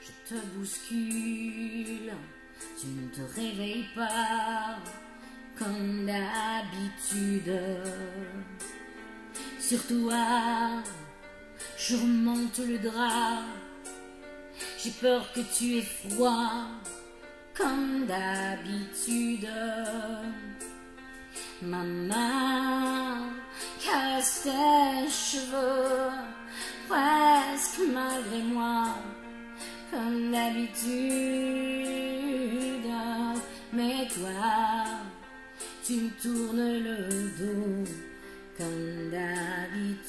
je te bouscule, tu ne te réveilles pas comme d'habitude. Sur toi, je remonte le drap, j'ai peur que tu aies froid comme d'habitude. Ma main casse tes cheveux, malgré moi, comme d'habitude. Mais toi, tu me tournes le dos, comme d'habitude.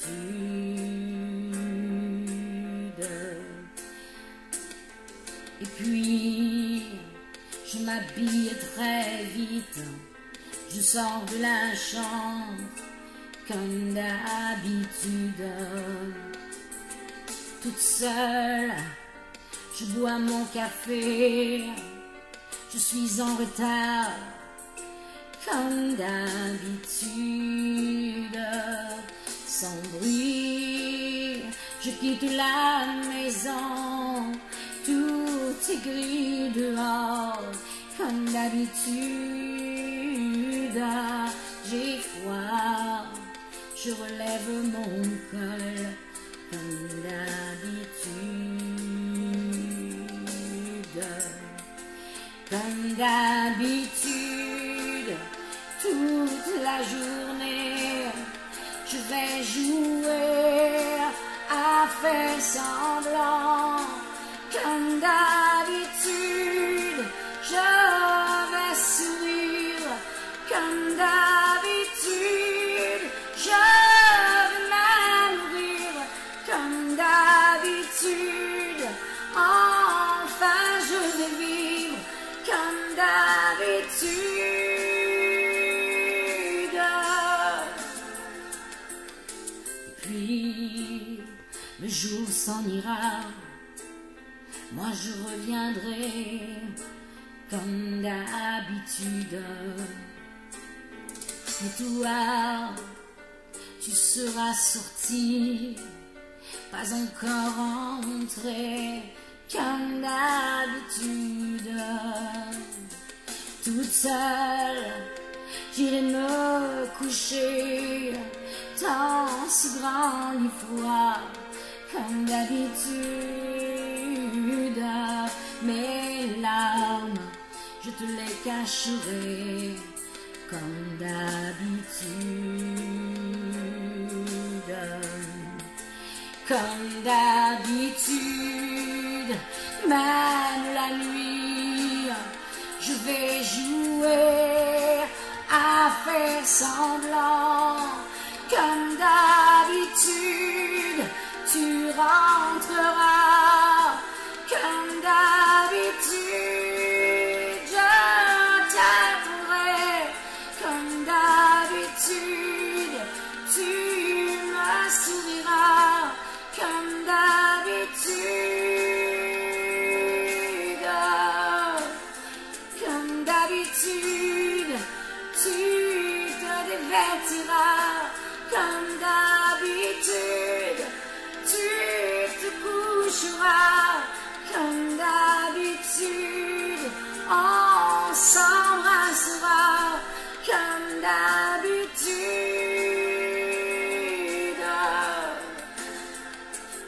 Et puis, je m'habille très vite je sors de la chambre comme d'habitude. Toute seule, je bois mon café. Je suis en retard comme d'habitude. Sans bruit, je quitte la maison. Tout est gris dehors comme d'habitude j'ai froid, je relève mon col comme d'habitude. D'habitude, toute la journée, je vais jouer à faire semblant. Comme d'habitude, Puis, le jour s'en ira, moi je reviendrai comme d'habitude. Et toi, tu seras sorti, pas encore entré, comme d'habitude. Toute seule, j'irai me coucher dans ce grand lit froid, comme d'habitude. Mes larmes, je te les cacherai comme d'habitude. Comme d'habitude, même la nuit, vais jouer à faire semblant. Comme d'habitude, tu rentreras. Comme d'habitude, tu te coucheras. Comme d'habitude, on s'embrassera. Comme d'habitude.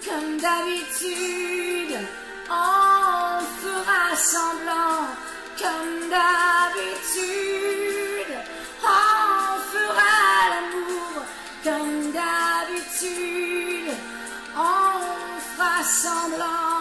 Comme d'habitude, on fera semblant. Comme d'habitude, d'habitude, on fera semblant.